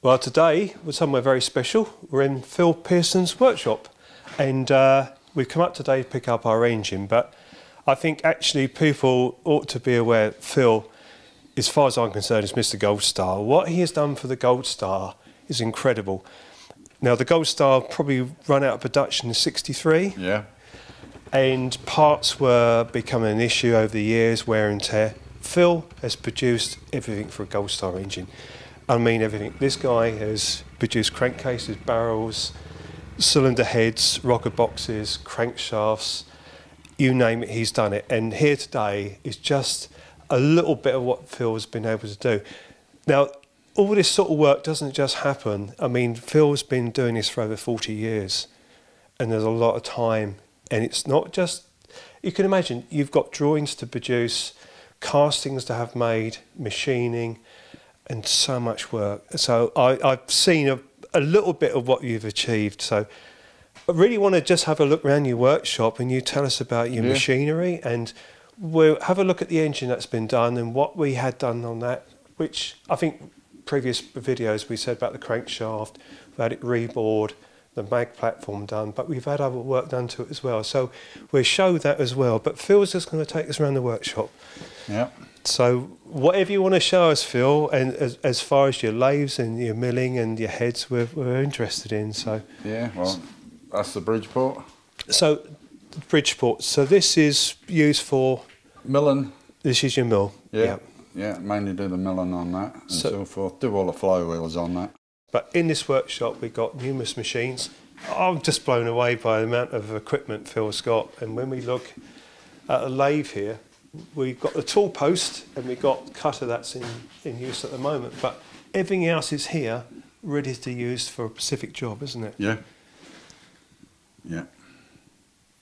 Well, today we're somewhere very special. We're in Phil Pearson's workshop, and uh, we've come up today to pick up our engine. But I think actually people ought to be aware Phil, as far as I'm concerned, is Mr. Gold Star. What he has done for the Gold Star is incredible. Now, the Gold Star probably run out of production in '63 Yeah. and parts were becoming an issue over the years, wear and tear. Phil has produced everything for a Gold Star engine. I mean everything. This guy has produced crankcases, barrels, cylinder heads, rocker boxes, crankshafts, you name it, he's done it. And here today is just a little bit of what Phil's been able to do. Now, all this sort of work doesn't just happen. I mean, Phil's been doing this for over 40 years and there's a lot of time and it's not just you can imagine you've got drawings to produce castings to have made machining and so much work so I, i've seen a, a little bit of what you've achieved so i really want to just have a look around your workshop and you tell us about your Yeah. machinery and we'll have a look at the engine that's been done and what we had done on that which i think previous videos we said about the crankshaft we had it rebored the mag platform done, but we've had other work done to it as well. So we'll show that as well. But Phil's just going to take us around the workshop. Yeah. So whatever you want to show us, Phil, and as, as far as your lathes and your milling and your heads, we're, we're interested in. So, Yeah. Well, that's the Bridgeport. so Bridgeport. So this is used for. Milling. This is your mill. Yeah. Yeah. Mainly do the milling on that and So- so, forth. Do all the flywheels on that. But in this workshop, we've got numerous machines. I'm just blown away by the amount of equipment Phil's got. And when we look at a lathe here, we've got the tool post and we've got cutter that's in, in use at the moment. But everything else is here, ready to use for a specific job, isn't it? Yeah. Yeah.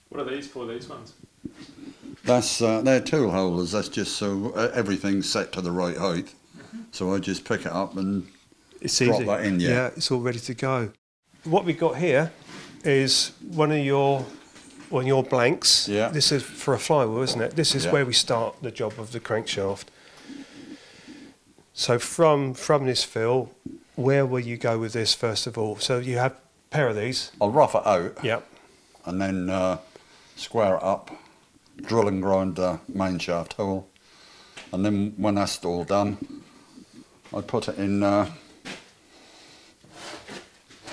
What are these for, these ones? That's uh, they're tool holders. That's just so uh, everything's set to the right height. So I just pick it up and It's Drop easy. that in, yeah. it's all ready to go. What we've got here is one of your of your blanks. Yeah. This is for a flywheel, isn't it? This is Yeah. where we start the job of the crankshaft. So from from this Phil, where will you go with this first of all? So you have a pair of these. I'll rough it out Yep. and then uh, square it up, drill and grind the main shaft hole, and then when that's all done, I put it in. Uh,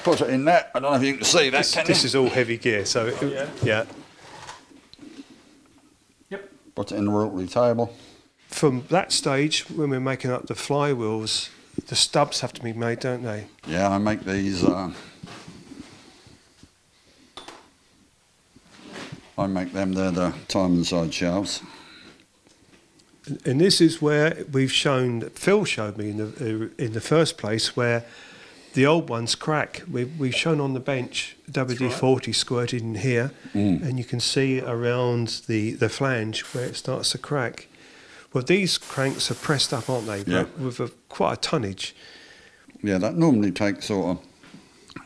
put it in there. I don't know if you can see that. This, can this you? is all heavy gear. So it- yeah. yeah. Yep. Put it in the rotary table. From that stage, when we're making up the flywheels, the stubs have to be made, don't they? Yeah, I make these. Uh, I make them. They're the time and side shafts. And this is where we've shown, Phil showed me in the, uh, in the first place, where the old ones crack. We've, we've shown on the bench WD-40 squirted in here, and you can see around the, the flange where it starts to crack. Well, these cranks are pressed up, aren't they? Yeah. With a, quite a tonnage. Yeah, that normally takes sort of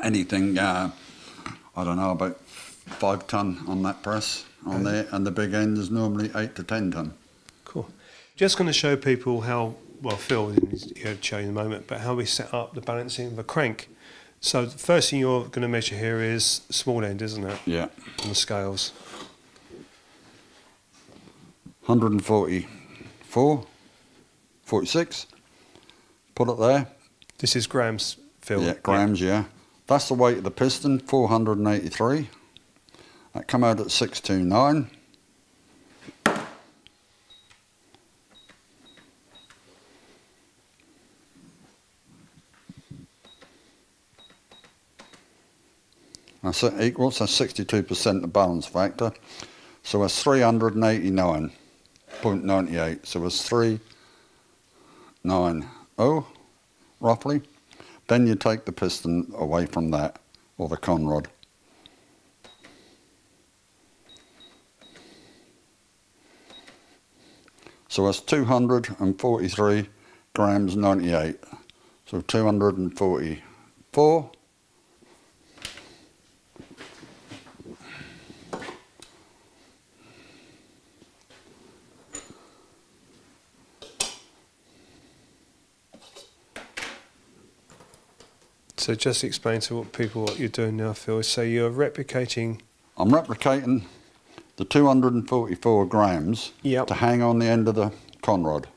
anything. Uh, I don't know about five ton on that press on there, and the big end is normally eight to ten ton. Cool. Just going to show people how, well, Phil to show you in a moment, but how we set up the balancing of a crank. So the first thing you're going to measure here is small end, isn't it, Yeah, on the scales? 144, 46. Put it there. This is grams, Phil. Yeah, grams. Yeah, that's the weight of the piston, 483. That come out at 629. That's equals, a 62% the balance factor. So it's 389.98. So it's 390 roughly. Then you take the piston away from that, or the conrod. So it's 243 grams 98. So 244. So just explain to what people what you're doing now, Phil. So you're replicating. I'm replicating the 244 grams Yep. to hang on the end of the conrod.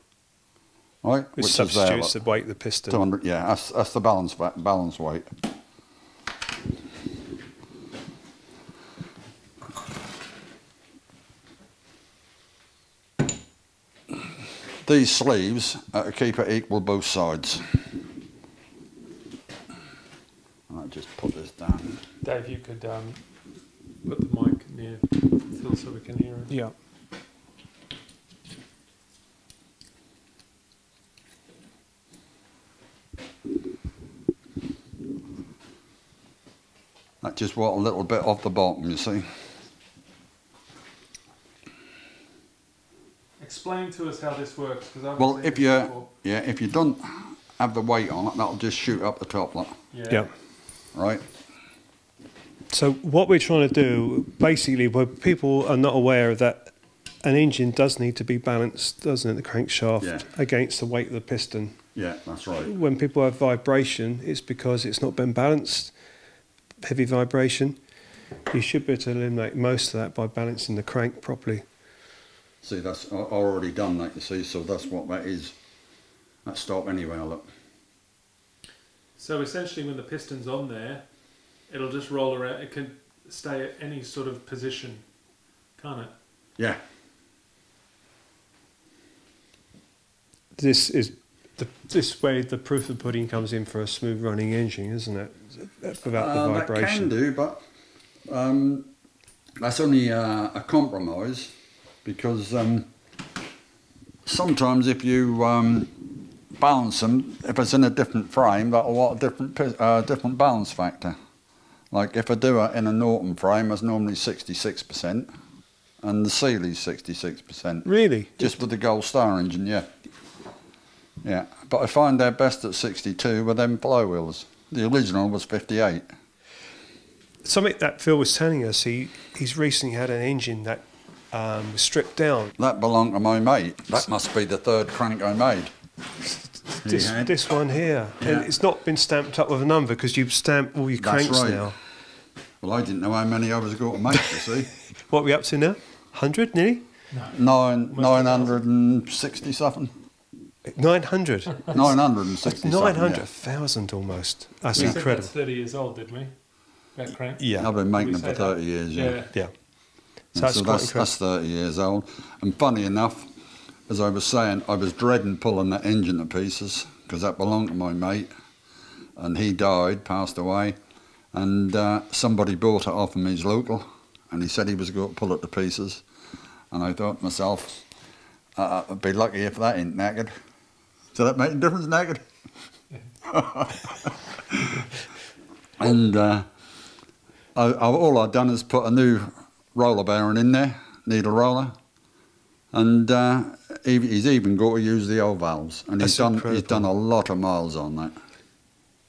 Right? Which, is there, substitutes the weight of the piston. 200, yeah, that's, that's the balance balance weight. These sleeves are to keep it equal both sides. I'll just put this down. Dave, you could um, put the mic near Phil so we can hear him. Yeah. That just want a little bit off the bottom, you see. Explain to us how this works, because I've Well, if you before. yeah, if you don't have the weight on it, that'll just shoot up the top, like, yeah. Yeah. right? So what we're trying to do, basically, where people are not aware of that an engine does need to be balanced, doesn't it, the crankshaft Yeah. against the weight of the piston. Yeah, that's right. When people have vibration, it's because it's not been balanced, heavy vibration. You should be able to eliminate most of that by balancing the crank properly. See, that's I I already done that. You see, so that's what that is. That stop anyway. Look. So essentially, when the piston's on there, it'll just roll around. It can stay at any sort of position, can't it? Yeah, This is the, this way the proof of pudding comes in for a smooth running engine, isn't it? Without Uh, the that can vibration. do, but um, that's only uh, a compromise because um, sometimes if you um, balance them, if it's in a different frame, that'll want a different uh, different balance factor. Like if I do it in a Norton frame, it's normally sixty six percent, and the Seeley's sixty six percent. Really? Just with the Gold Star engine, yeah. Yeah, but I find they're best at 62 with them flywheels. The original was 58. Something that Phil was telling us, he, he's recently had an engine that um, was stripped down. That belonged to my mate. That must be the third crank I made. This, had? this one here. And Yeah. it's not been stamped up with a number because you've stamped all your That's cranks right. now. Well, I didn't know how many I was going to make, you see. What are we up to now? 100 nearly? Nine, 960 something. 900. 960 something. 900,000 almost. That's we said incredible. that's 30 years old, didn't we? That crank. Yeah. Yeah. I've been making them for say that. 30 years, yeah. Yeah. Yeah. So that's so quite that's, incredible. that's 30 years old. And funny enough, as I was saying, I was dreading pulling that engine to pieces because that belonged to my mate. And he died, passed away. And uh, somebody bought it off him, he's local. And he said he was going to pull it to pieces. And I thought to myself, uh, I'd be lucky if that ain't knackered. Does that make a difference, knackered? and uh, I, I, all I've done is put a new roller bearing in there, needle roller, and uh, he, he's even got to use the old valves, and he's That's done he's done a lot of miles on that.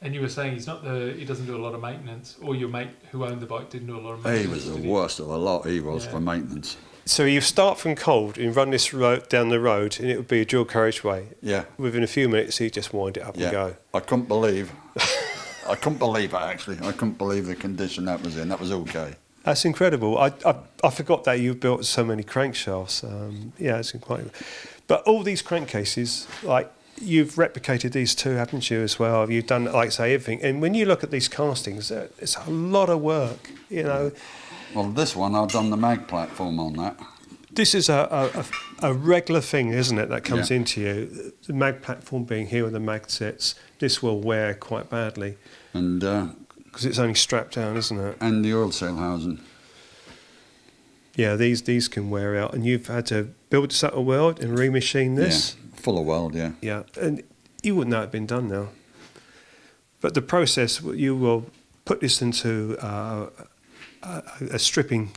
And you were saying he's not the he doesn't do a lot of maintenance, or your mate who owned the bike didn't do a lot of maintenance. He was the did worst of a lot. He was Yeah. for maintenance. So you start from cold and run this road down the road, and it would be a dual carriageway. Yeah, Within a few minutes, you just wind it up yeah. and go. I couldn't believe. I couldn't believe it actually. I couldn't believe the condition that was in. That was okay. That's incredible. I, I, I forgot that you built so many crankshafts. Um, yeah, it's incredible. But all these crankcases, like you've replicated these two, haven't you, as well? You've done, like say, everything. And when you look at these castings, uh, it's a lot of work. You know, Well, this one I've done the mag platform on that. this is a, a, a, a regular thing, isn't it, that comes Yeah. into you. The mag platform being here with the mag sets, this will wear quite badly And uh, because it's only strapped down, isn't it? and the oil seal housing. Yeah, these these can wear out, and you've had to build this up a world and remachine this. Yeah, full of weld, yeah. Yeah, and you wouldn't know it had been done now. But the process, you will put this into uh, a, a stripping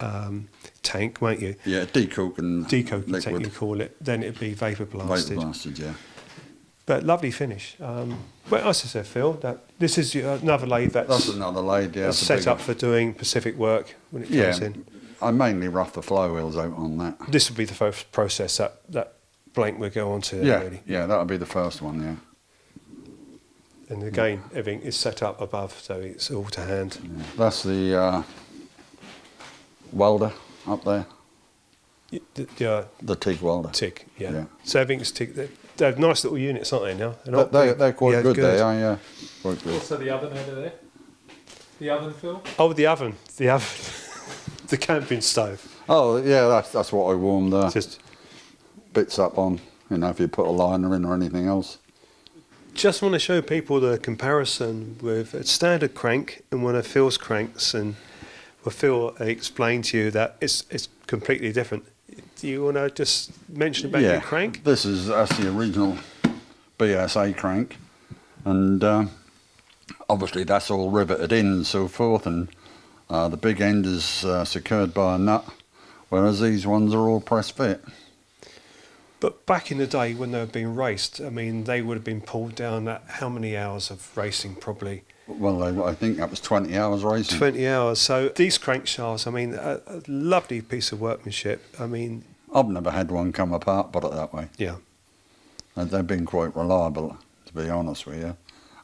um, tank, won't you? Yeah, decoke and Decoking tank, you call it. Then it'd be vapor blasted. Vapor blasted, yeah. But lovely finish. Um, well, as I said, Phil, that this is another lathe that's, That's another lathe, yeah. that's set up for doing Pacific work when it Yeah, comes in. I mainly rough the flywheels out on that. This would be the first process that that blank would go on to. Yeah, really. yeah, that'll be the first one, yeah. And again, everything is set up above, so it's all to hand. That's the uh, welder up there, Y- the- Yeah, the TIG welder. TIG, yeah. Yeah. So everything's tick. They're, they're nice little units, aren't they? Now they're, But they, big. they're quite Yeah, good, they are, yeah. Quite good. Also, the oven over there. The oven, Phil. Oh, the oven, the oven, the camping stove. Oh, yeah, that's, that's what I warmed the Just, bits up on, you know, if you put a liner in or anything else. just want to show people the comparison with a standard crank and one of Phil's cranks, and well, Phil explained to you that it's it's completely different. Do you want to just mention about your crank? This is that's the original BSA crank, and uh, obviously that's all riveted in and so forth, and uh, the big end is uh, secured by a nut, whereas these ones are all press fit. But back in the day when they were being raced, I mean, they would have been pulled down at how many hours of racing? Probably Well, I think that was 20 hours racing. 20 hours. So these crankshafts, I mean, a, a lovely piece of workmanship. I mean, I've never had one come apart, put it that way. yeah. And they've been quite reliable, to be honest with you.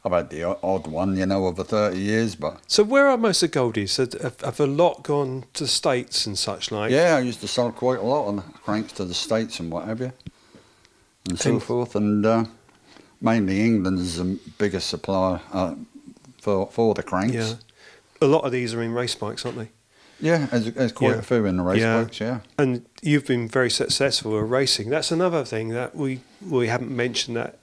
I've had the odd one, you know, over 30 years, but So where are most of the goldies? Have, have, a lot gone to the States and such like? yeah, I used to sell quite a lot of cranks to the States and what have you, and so And- forth. And uh, mainly England is the biggest supplier uh, for, for the cranks. Yeah. A lot of these are in race bikes, aren't they? Yeah, there's, there's quite Yeah. a few in the race Yeah. bikes, yeah. And you've been very successful with racing. That's another thing that we we haven't mentioned that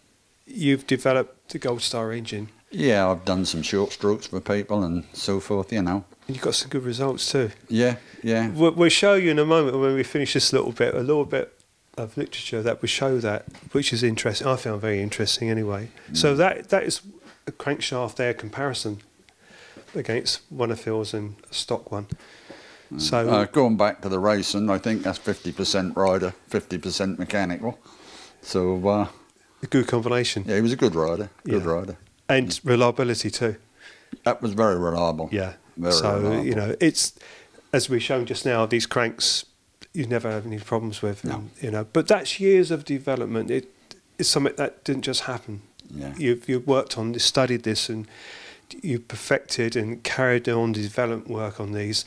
you've developed the Gold Star engine Yeah, I've done some short strokes for people and so forth, you know. and you've got some good results too. Yeah, yeah. We'll, we'll show you in a moment when we finish this little bit, a little bit of literature that will show that, which is interesting. I found very interesting anyway. Mm. So that that is a crankshaft there comparison against one of Phil's and a stock one. So Uh, going back to the racing, I think that's 50% rider, 50% mechanical. So, uh, a good combination yeah, he was a good rider, good Yeah. rider. and reliability too. That was very reliable. Yeah. Very so reliable. you know, it's as we've shown just now. These cranks, you never have any problems with. No. and, you know, but that's years of development. It is something that didn't just happen. Yeah. You've you've worked on this, studied this, and you perfected and carried on the development work on these.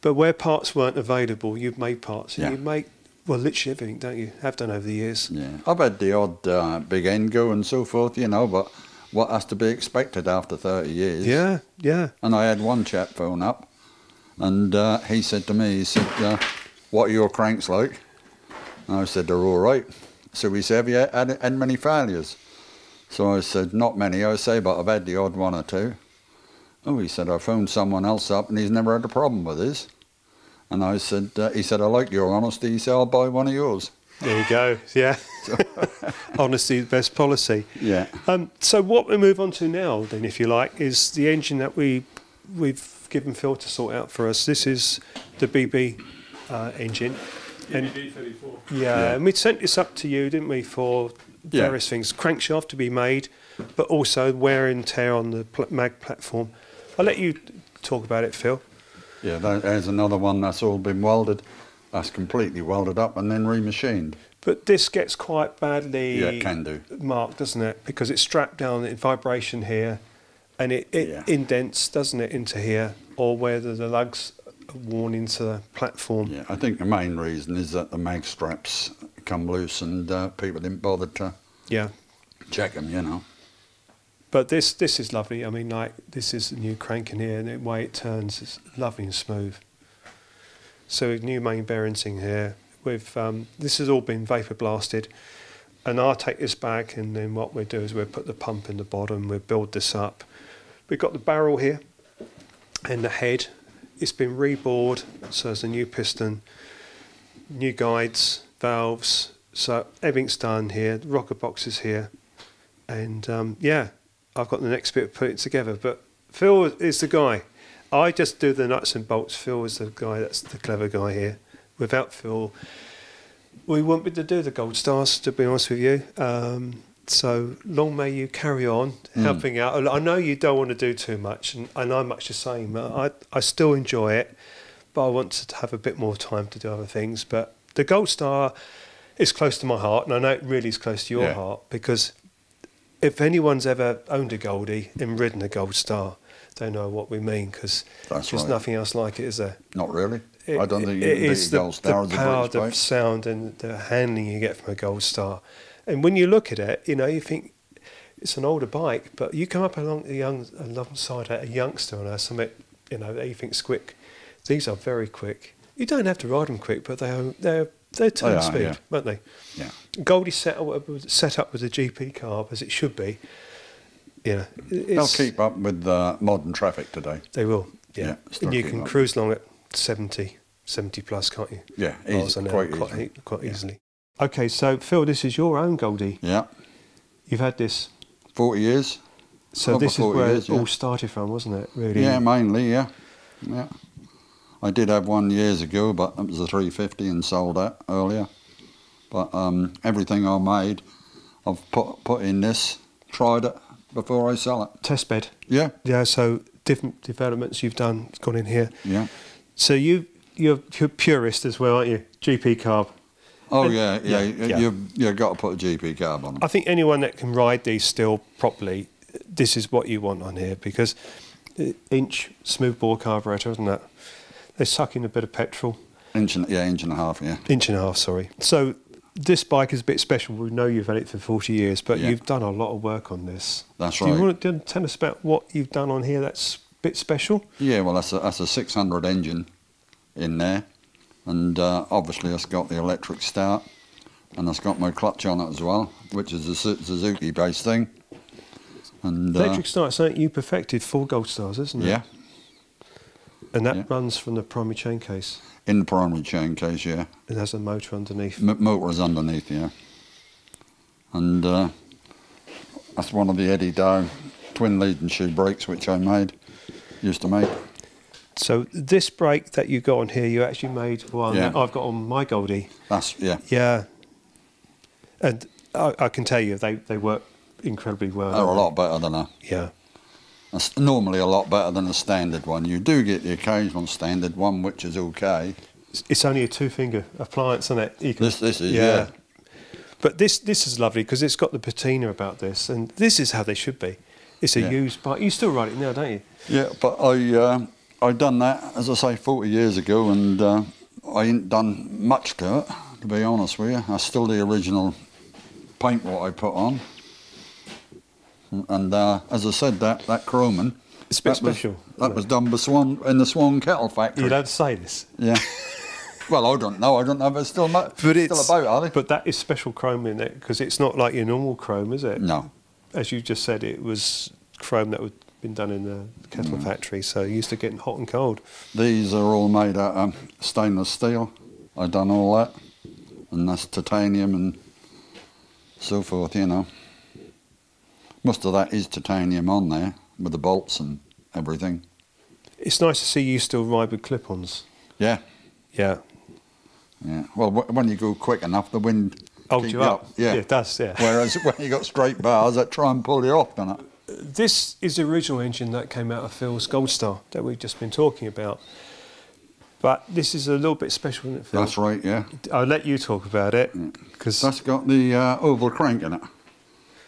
But where parts weren't available, you've made parts, and Yeah. you make well literally everything, don't you? Have done over the years. Yeah, I've had the odd uh, big end go and so forth, you know, but what has to be expected after 30 years? Yeah, yeah. And I had one chap phone up, and uh, he said to me, he said, uh, "What are your cranks like?" And I said, "They're all right." So he said, "Have you had, had many failures?" So I said, "Not many, I say, but I've had the odd one or two. Oh, he said, "I phoned someone else up, and he's never had a problem with his." And I said, uh, "He said, I like your honesty." He said, "I'll buy one of yours." There you go. Yeah. Honesty is the best policy. Yeah. Um, so what we move on to now, then, if you like, is the engine that we we've given Phil to sort out for us. This is the BB uh, engine, and DBD 34. yeah, Yeah. and we sent this up to you, didn't we, for Yeah. various things, crankshaft to be made, but also wear and tear on the pl- mag platform. I'll let you talk about it, Phil. Yeah, there's another one that's all been welded. That's completely welded up and then remachined. But this gets quite badly Yeah, it can do. marked, doesn't it? Because it's strapped down in vibration here, and it, it Yeah. indents, doesn't it, into here, or whether the lugs are worn into the platform. Yeah, I think the main reason is that the mag straps come loose and uh, people didn't bother to Yeah. check them, you know. But this this is lovely. I mean, like this is a new crank in here, and the way it turns is lovely and smooth. So new main bearings in here. With um, this has all been vapor blasted, and I'll take this back, and then what we'll do is we'll put the pump in the bottom. We'll build this up. We've got the barrel here, and the head. It's been rebored, so there's a new piston, new guides, valves. So everything's done here. The rocker box is here and um, yeah, I've got the next bit of putting together. But Phil is the guy. I just do the nuts and bolts. Phil is the guy. That's the clever guy here. Without Phil, we wouldn't be able to do the gold stars. To be honest with you. Um, so long may you carry on Mm. helping out. I know you don't want to do too much, and, and I'm much the same. I I still enjoy it, but I want to have a bit more time to do other things. But the gold star is close to my heart, and I know it really is close to your Yeah. heart because if anyone's ever owned a Goldie and ridden a Gold Star, they know what we mean because there's right. nothing else like it, is there? Not really. It- I don't think you it can beat a the, Gold Star the a power, the bike. sound, and the handling you get from a Gold Star. And when you look at it, you know, you think it's an older bike, but you come up along the young alongside a youngster on a something, you know, that you think's quick. These are very quick. You don't have to ride them quick, but they are they're they're turn are, speed, yeah. aren't they? Yeah. Goldie set up, with- set up with a GP carb as it should be. Yeah, They'll keep up with uh, modern traffic today. they will. Yeah, Yeah, and you can up. cruise along at 70, 70 plus, can't you? Yeah, easy, quite quite, easily. quite Yeah. easily. Okay, so Phil, this is your own Goldie. Yeah, You've had this, 40 years. so Over this is where years, it all started from, wasn't it? Really? Yeah, mainly, yeah. Yeah. I did have one years ago, but it was a 350 and sold that earlier. But um, everything I made, I've put, put in this, tried it before I sell it. Test bed. Yeah, Yeah. So different developments you've done it's gone in here. yeah. So you you're pu- purist as well, aren't you? GP carb. Oh, And- yeah, yeah. yeah. You've, you've got to put a GP carb on them. I think anyone that can ride these still properly, this is what you want on here because uh, inch smooth bore carburetor, isn't that? They suck in a bit of petrol. Inch and, yeah, inch and a half, yeah. Inch and a half, sorry. So this bike is a bit special. We know you've had it for 40 years, but Yeah. you've done a lot of work on this. That's right. Do you want to tell us about what you've done on here that's a bit special? Yeah, well, that's a, that's a 600 engine in there. And uh, obviously, it's got the electric start. And it's got my clutch on it as well, which is a Suzuki based thing. And uh, Electric start, something you perfected four Gold Stars, isn't it? yeah, And that Yeah. runs from the primary chain case. in the primary chain case, yeah. It has a motor underneath. M- motor is underneath, yeah. And uh, that's one of the Eddie Dow twin leading shoe brakes, which I made, used to make. So this brake that you got on here, you actually made one Yeah. that I've got on my Goldie. That's, yeah. Yeah. And I, I can tell you, they, they work incredibly well. They're a lot better than a Yeah. Normally a lot better than a standard one. You do get the occasional standard one, which is okay. It's- only a two finger appliance, isn't it? You can- This, this is yeah, But this this is lovely because it's got the patina about this, and this is how they should be. It's a Yeah. used bike. You still ride it now, don't you? yeah. But I, uh, I done that as I say, forty years ago, and uh, I ain't done much to it. To be honest with you, I still the original paint what I put on. And uh, as I said, that that chroming, It's a bit that was- special, that isn't was done by Swan in the Swan Kettle Factory. You don't say this. Yeah. well, I don't know. I don't know if it's still mu- But still it's about, are they? but that is special chrome in it because it's not like your normal chrome, is it? no. As you just said, it was chrome that had been done in the kettle Mm. factory, so used to getting hot and cold. These are all made out of stainless steel. I've done all that, and that's titanium and so forth. You know, most of that is titanium on there with the bolts and everything. It's nice to see you still ride with clip-ons. Yeah, Yeah. yeah. Well, wh- when you go quick enough, the wind Holds you up. Yeah. it does. Yeah. Whereas when you got straight bars, that try and pull you off, don't it? This is the original engine that came out of Phil's Gold Star that we've just been talking about. But this is a little bit special, isn't it, Phil? That's right. Yeah. I'll let you talk about it because That's got the uh, oval crank in it.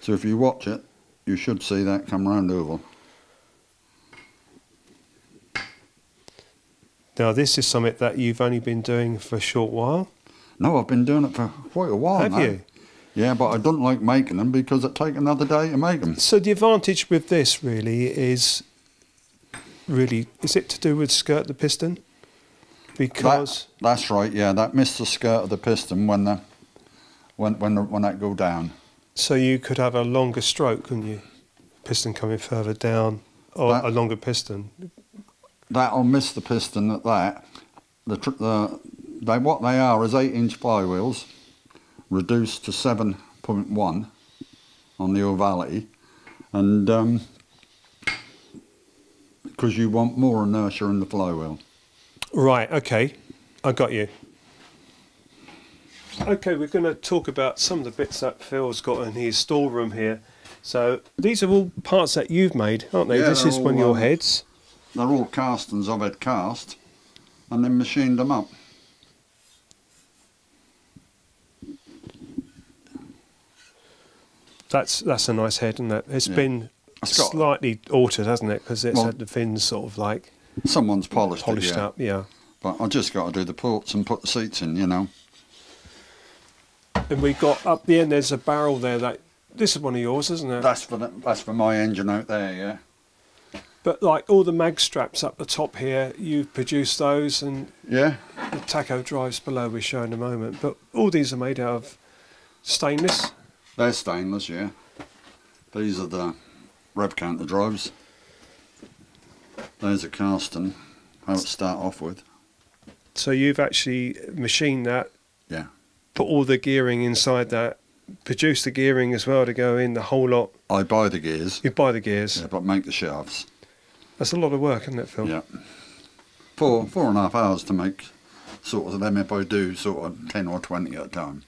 So if you watch it, you should see that come round oval. now this is something that you've only been doing for a short while. No, I've been doing it for quite a while Have now. you? Yeah, but I don't like making them because it takes another day to make them. So the advantage with this really is really is it to do with skirt the piston? Because that's right. Yeah, that missed the skirt of the piston when the when when the, when that go down. So you could have a longer stroke, couldn't you? Piston coming further down or That- a longer piston. That'll miss the piston at that. The the they what they are is eight inch flywheels, reduced to seven point one on the ovality, and um, because you want more inertia in the flywheel. Right, okay. I got you. Okay, we're going to talk about some of the bits that Phil's got in his storeroom here. So these are all parts that you've made, aren't they? Yeah, this is one of your um, heads. They're all castings I've had cast, and then machined them up. That's that's a nice head, isn't it? It's Yeah. been It's slightly altered, hasn't it? Because it's Well- had the fins sort of like Someone's polished, polished it, yeah. up. Yeah. But I just got to do the ports and put the seats in, you know. And we've got up the end. There's a barrel there. That this is one of yours, isn't it? That's for the, that's for my engine out there, yeah. But like all the mag straps up the top here, you've produced those, and Yeah. the tacho drives below we show in a moment. But all these are made out of stainless. They're stainless, yeah. These are the rev counter drives. There's a casting, how it start off with. So you've actually machined that, Yeah. Put all the gearing inside that, produce the gearing as well to go in the whole lot. I buy the gears, You buy the gears. yeah, but make the shafts. That's a lot of work, isn't it, Phil? Yeah. Four four and a half hours to make sort of them if I do sort of ten or twenty at a time.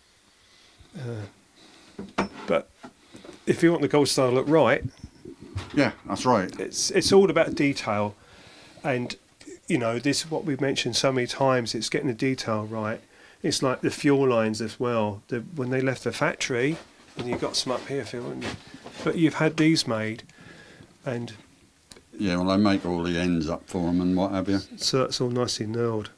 Uh, but if you want the gold star to look right, Yeah, that's right. it's it's all about detail, and you know this is what we've mentioned so many times. It's getting the detail right. It's like the fuel lines as well. The, when they left the factory, and you got some up here, Phil, haven't you? but you've had these made, and Yeah, well I make all the ends up for them and what have you. so that's all nicely knurled.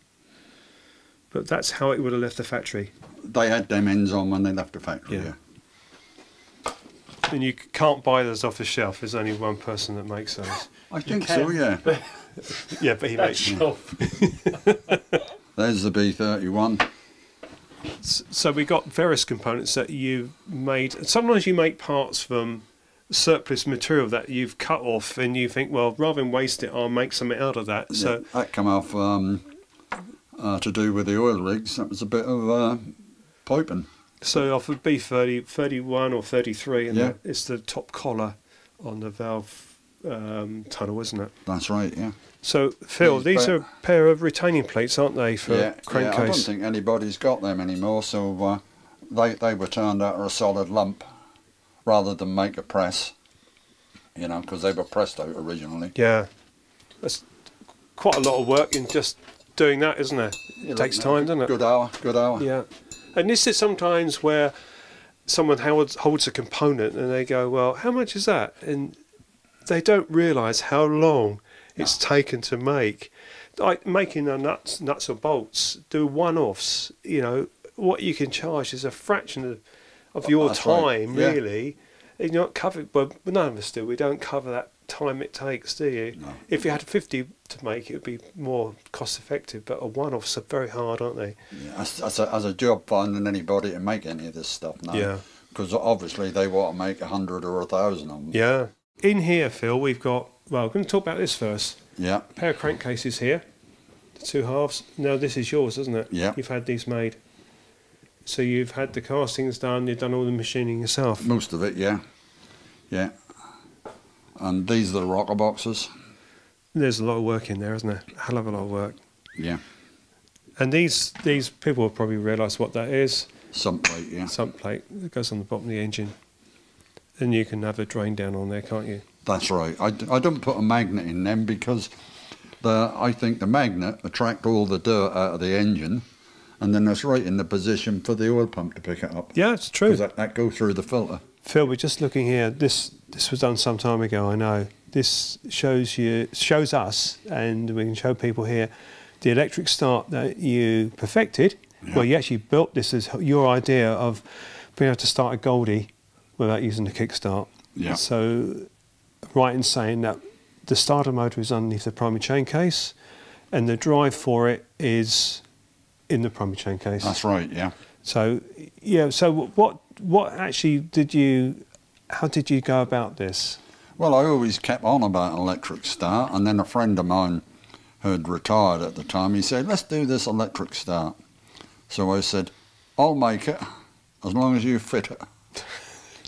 But that's how it would have left the factory, They had them ends on when they left the factory. Yeah. Yeah. and you can't buy those off the shelf. There's only one person that makes those. I think can. so. Yeah. Yeah, but he makes. shelf. There's the B31. So we got various components that you've made. Sometimes you make parts from surplus material that you've cut off, and you think, well, rather than waste it, I'll make something out of that. So that came off um, uh, to do with the oil rigs. That was a bit of uh, piping. so off of B 30, 31 or 33, and Yeah. that is the top collar on the valve um, tunnel, isn't it? That's right. Yeah. So, Phil, These these are a pair of retaining plates, aren't they, for yeah. yeah. I don't think anybody's got them anymore. So uh, they they were turned out of a solid lump rather than make a press. You know, because they were pressed out originally. yeah. That's quite a lot of work in just doing that, isn't it? You It takes time, doesn't it? Good hour. Good hour. Yeah, and this is sometimes where someone holds, holds a component and they go, "Well, how much is that?" and they don't realise how long it's taken to make. Like making the nuts, nuts or bolts, do one-offs. You know what you can charge is a fraction of, of your That's right, time, yeah. really. You're not covered. But none of us do. We don't cover that time it takes, do you? No. If you had 50 to make, it would be more cost effective. But a one-offs are very hard, aren't they? Yeah, as, as, a, as a job finding anybody to make any of this stuff now. Yeah. Because obviously they want to make a hundred or a thousand of them. Yeah. In here, Phil, we've got, well, we're going to talk about this first. Yeah. A pair of crankcases here, the two halves. Now, this is yours, isn't it? Yeah. You've had these made. So you've had the castings done, you've done all the machining yourself. Most of it, yeah. Yeah. And these are the rocker boxes. There's a lot of work in there, isn't there? A hell of a lot of work. Yeah. And these these people will probably realise what that is. Sump plate, yeah. Sump plate that goes on the bottom of the engine. And you can have a drain down on there, can't you? That's right. I, I don't put a magnet in them because the I think the magnet attract all the dirt out of the engine and then it's right in the position for the oil pump to pick it up. Yeah, it's true. Because that, that goes through the filter. Phil, we're just looking here. This this was done some time ago. I know. This shows you shows us, and we can show people here the electric start that you perfected. Yeah. Well, you actually built this as your idea of being able to start a Goldie without using the kickstart. Yeah. So, right in saying that the starter motor is underneath the primary chain case, and the drive for it is in the primary chain case. That's right, yeah. So yeah. So what what actually did you? How did you go about this? Well, I always kept on about electric start, and then a friend of mine who had retired at the time, he said, let's do this electric start. So I said, I'll make it as long as you fit it.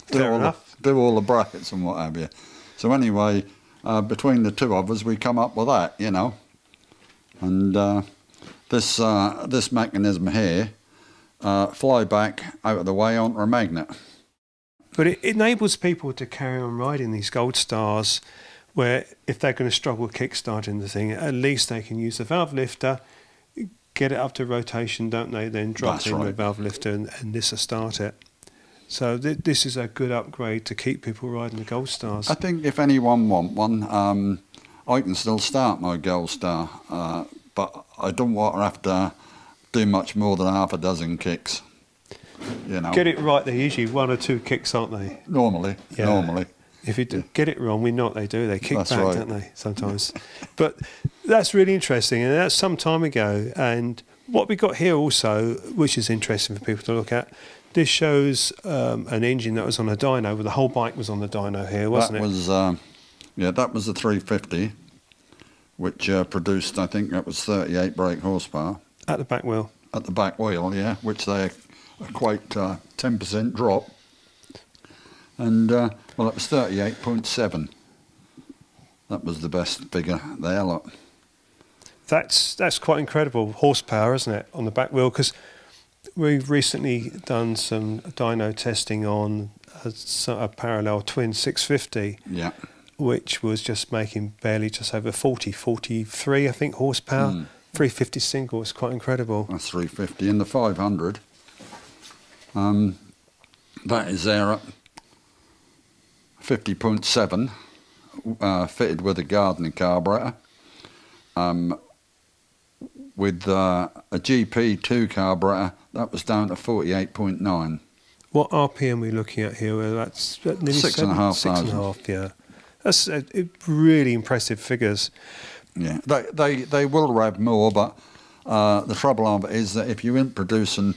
do, Fair all enough. The, do all the brackets and what have you. So anyway, uh, between the two of us, we come up with that, you know. And uh, this, uh, this mechanism here, uh, fly back out of the way onto a magnet. But it enables people to carry on riding these gold stars, where if they're going to struggle kickstarting the thing, at least they can use the valve lifter, get it up to rotation, don't they? Then drop That's in the valve lifter, and, and this will start it. So th- this is a good upgrade to keep people riding the Gold Stars. I think if anyone want one, um, I can still start my Gold Star, uh, but I don't want to have to do much more than half a dozen kicks. You know, Get it right, they're usually one or two kicks, aren't they? normally, Yeah. normally. If you get it wrong, we know what they do. They kick That's back, right. don't they? Sometimes. but that's really interesting, and that's some time ago. And what we got here also, which is interesting for people to look at, this shows um, an engine that was on a dyno. The whole bike was on the dyno here, wasn't that it? was, um, yeah, that was the 350, which uh, produced, I think, that was 38 brake horsepower At the back wheel. at the back wheel, yeah, which they equate uh, 10% drop. And, uh, well, it was 38.7. That was the best figure there, look. That's that's quite incredible horsepower, isn't it, on the back wheel? Because we've recently done some dyno testing on a parallel twin 650. Yeah. which was just making barely just over 40, 43, I think, horsepower. Mm. 350 single is quite incredible. That's 350. And the 500, um, that is there at 50.7, uh, fitted with a Gardner carburetor. Um, with uh, a GP2 carburetor, that was down to 48.9. What RPM are we looking at here? Well, that's that nearly Six and a seven- half Six and a half, yeah. That's uh, it, really impressive figures. Yeah, they, they, they will rev more, but uh, the trouble of it is that if you ain't producing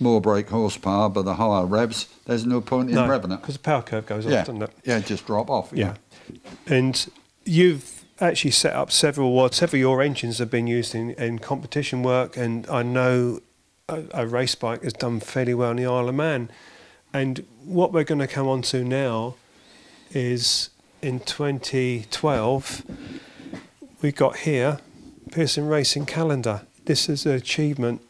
more brake horsepower but the higher revs, there's no point in no, revving it. because the power curve goes Yeah, off, doesn't it? yeah, just drop off. Yeah. And you've actually set up several, well, several of your engines have been used in, in competition work, and I know a, a race bike has done fairly well in the Isle of Man. And what we're going to come on to now is in 2012, we got here Pearson Racing Calendar. This is an achievement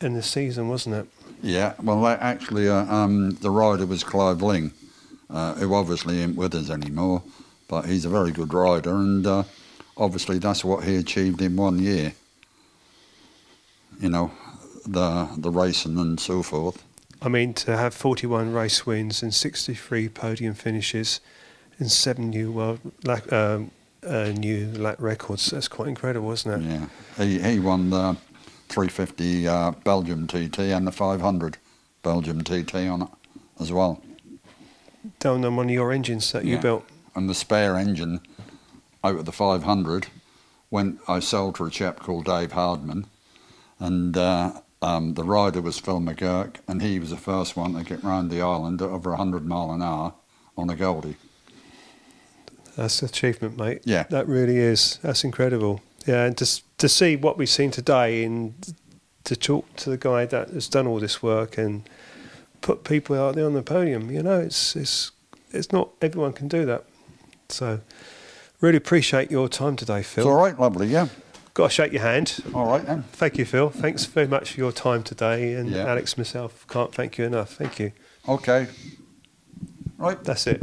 in the season, wasn't it? Yeah, well, actually, uh, um, the rider was Clive Ling, uh, who obviously ain't with us anymore, but he's a very good rider, and uh, obviously that's what he achieved in one year. You know, the the racing and so forth. I mean, to have 41 race wins and 63 podium finishes and seven new world lap, um, uh, new lap records, that's quite incredible, isn't it? Yeah, he he won the 350 uh, Belgium TT and the 500 Belgium TT on it as well. Down on one of your engines that you built. and the spare engine out of the 500 went I sold to a chap called Dave Hardman and uh, um, the rider was Phil McGurk and he was the first one to get round the island at over 100 mile an hour on a Goldie. That's an achievement, mate. Yeah. That really is. That's incredible. Yeah, and to, to see what we've seen today and to talk to the guy that has done all this work and put people out there on the podium, you know, it's, it's, it's not everyone can do that. So, really appreciate your time today, It's Phil. all right, lovely, yeah. Got to shake your hand. All right then. Thank you, Phil. Thanks very much for your time today. And Yeah. Alex, myself, can't thank you enough. Thank you. Okay. Right. That's it.